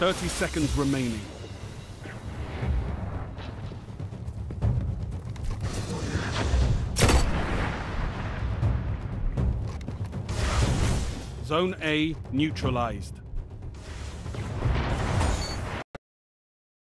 30 seconds remaining. Zone A neutralized.